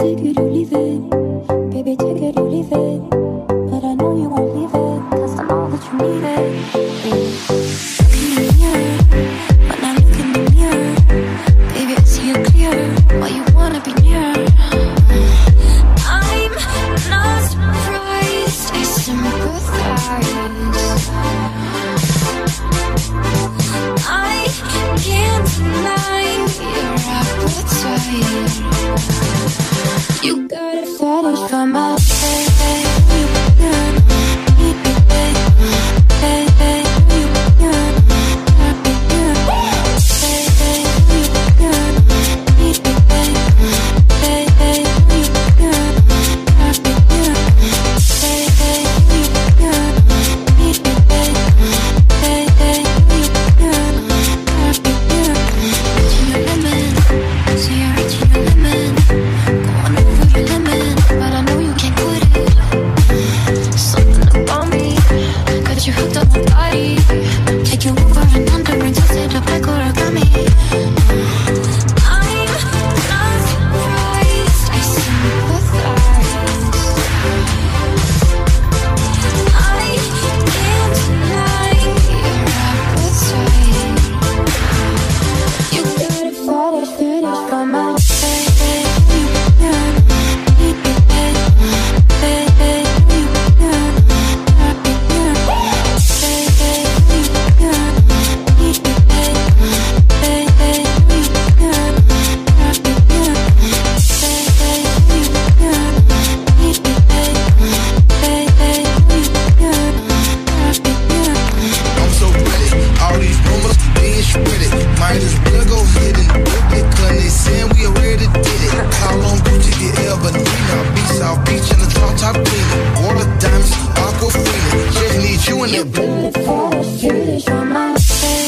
Take it or leave it, baby, take it or leave it. But I know you won't leave it, cause I know that you need it. doing it. You do it for you use your mind.